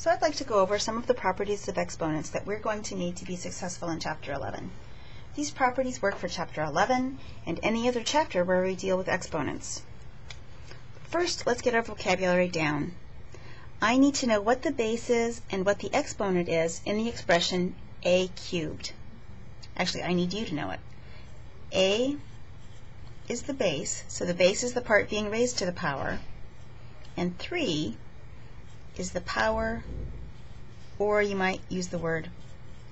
So I'd like to go over some of the properties of exponents that we're going to need to be successful in Chapter 11. These properties work for Chapter 11 and any other chapter where we deal with exponents. First, let's get our vocabulary down. I need to know what the base is and what the exponent is in the expression a cubed. Actually, I need you to know it. a is the base, so the base is the part being raised to the power, and 3 is the power, or you might use the word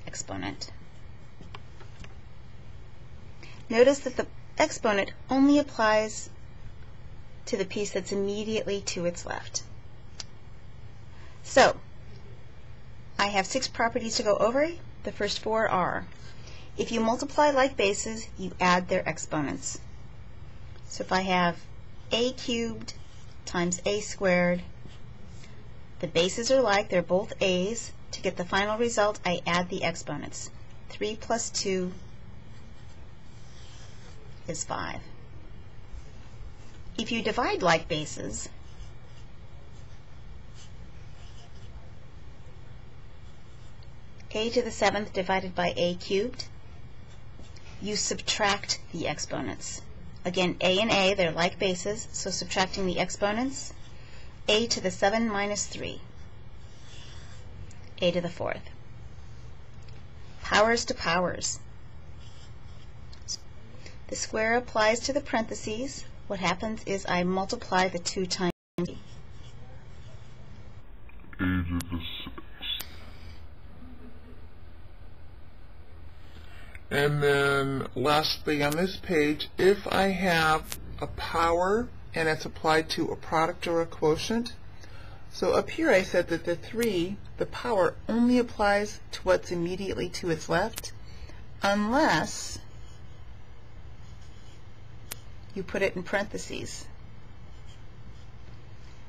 exponent. Notice that the exponent only applies to the piece that's immediately to its left. So, I have six properties to go over. The first four are, if you multiply like bases, you add their exponents. So if I have a cubed times a squared the bases are like, they're both a's. To get the final result, I add the exponents. 3 plus 2 is 5. If you divide like bases, a to the seventh divided by a cubed, you subtract the exponents. Again, a and a, they're like bases, so subtracting the exponents, a to the 7 minus 3, a to the fourth. Powers to powers. The square applies to the parentheses. What happens is I multiply the 2 times a to the 6. And then lastly on this page, if I have a power and it's applied to a product or a quotient. So up here I said that the 3, the power, only applies to what's immediately to its left unless you put it in parentheses.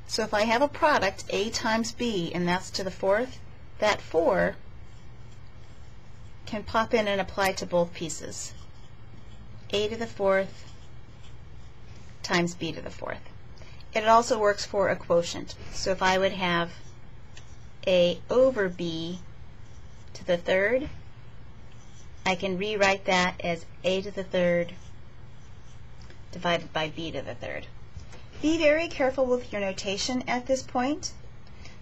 So if I have a product, A times B, and that's to the fourth, that 4 can pop in and apply to both pieces. A to the fourth times b to the fourth. It also works for a quotient. So if I would have a over b to the third, I can rewrite that as a to the third divided by b to the third. Be very careful with your notation at this point.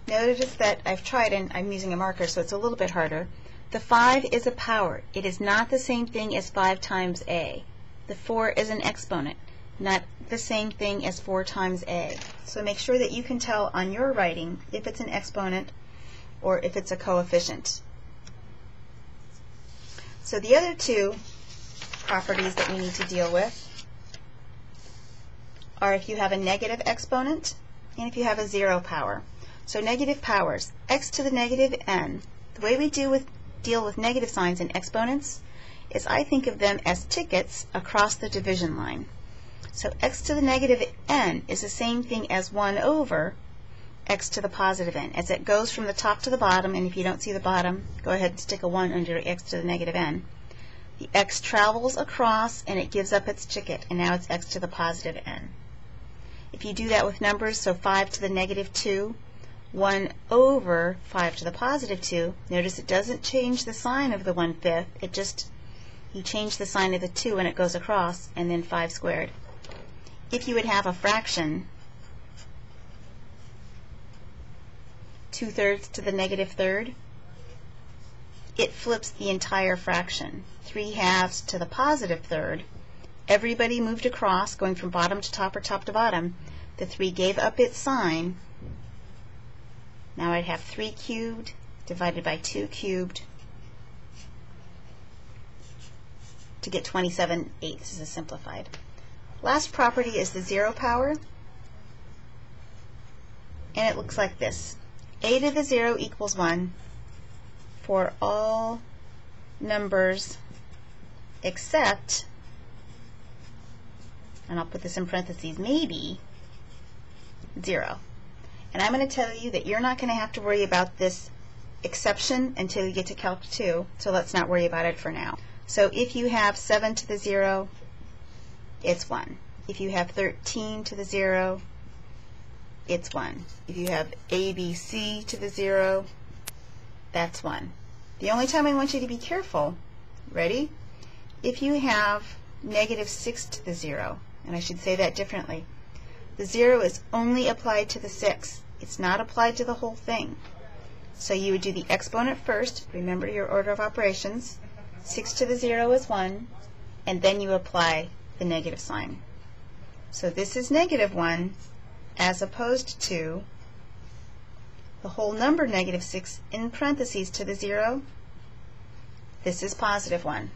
Notice that I've tried and I'm using a marker so it's a little bit harder. The 5 is a power. It is not the same thing as 5 times a. The 4 is an exponent not the same thing as 4 times a. So make sure that you can tell on your writing if it's an exponent or if it's a coefficient. So the other two properties that we need to deal with are if you have a negative exponent and if you have a zero power. So negative powers, x to the negative n. The way we do with, deal with negative signs and exponents is I think of them as tickets across the division line. So x to the negative n is the same thing as 1 over x to the positive n. As it goes from the top to the bottom, and if you don't see the bottom, go ahead and stick a 1 under x to the negative n. The x travels across, and it gives up its ticket, and now it's x to the positive n. If you do that with numbers, so 5 to the negative 2, 1 over 5 to the positive 2, notice it doesn't change the sign of the 1 fifth, it just, you change the sign of the 2 when it goes across, and then 5 squared if you would have a fraction, 2 thirds to the negative third, it flips the entire fraction. 3 halves to the positive third. Everybody moved across, going from bottom to top or top to bottom. The 3 gave up its sign. Now I'd have 3 cubed divided by 2 cubed to get 27 eighths. Is a simplified. Last property is the zero power, and it looks like this. a to the 0 equals 1 for all numbers except, and I'll put this in parentheses, maybe 0. And I'm going to tell you that you're not going to have to worry about this exception until you get to Calc 2, so let's not worry about it for now. So if you have 7 to the 0, it's 1. If you have 13 to the 0, it's 1. If you have ABC to the 0, that's 1. The only time I want you to be careful, ready? If you have negative 6 to the 0, and I should say that differently, the 0 is only applied to the 6. It's not applied to the whole thing. So you would do the exponent first. Remember your order of operations. 6 to the 0 is 1, and then you apply the negative sign. So this is negative 1 as opposed to the whole number negative 6 in parentheses to the 0. This is positive 1.